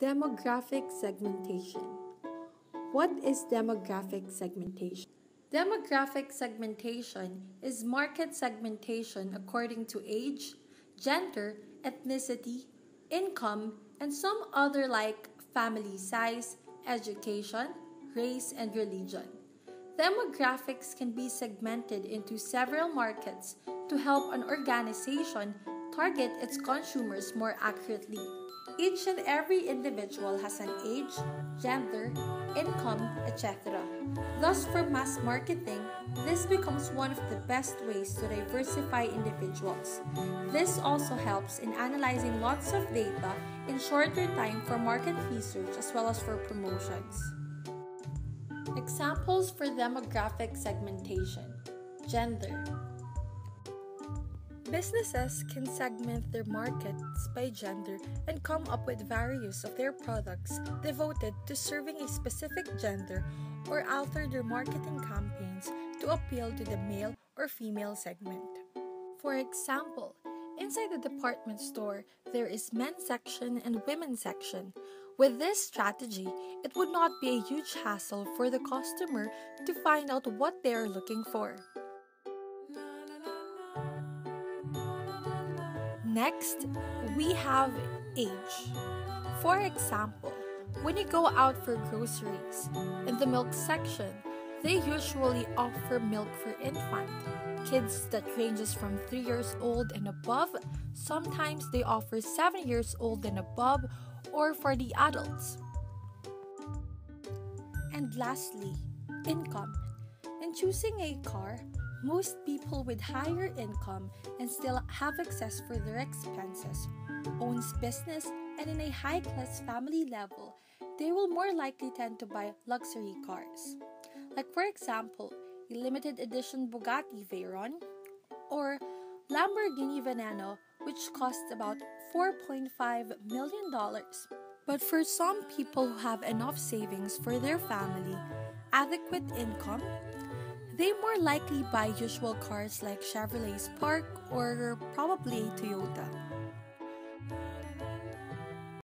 Demographic segmentation. What is demographic segmentation? Demographic segmentation is market segmentation according to age, gender, ethnicity, income, and some other like family size, education, race, and religion. Demographics can be segmented into several markets to help an organization target its consumers more accurately. Each and every individual has an age, gender, income, etc. Thus, for mass marketing, this becomes one of the best ways to diversify individuals. This also helps in analyzing lots of data in shorter time for market research as well as for promotions. Examples for demographic segmentation Gender Businesses can segment their markets by gender and come up with various of their products devoted to serving a specific gender or alter their marketing campaigns to appeal to the male or female segment. For example, inside the department store, there is men's section and women's section. With this strategy, it would not be a huge hassle for the customer to find out what they are looking for. Next, we have age. For example, when you go out for groceries, in the milk section, they usually offer milk for infant, kids that ranges from 3 years old and above. Sometimes they offer 7 years old and above or for the adults. And lastly, income. In choosing a car, most people with higher income and still have access for their expenses, owns business and in a high class family level, they will more likely tend to buy luxury cars. Like for example, a limited edition Bugatti Veyron or Lamborghini Veneno which costs about $4.5 million. But for some people who have enough savings for their family, adequate income, they more likely buy usual cars like Chevrolet Spark or probably Toyota.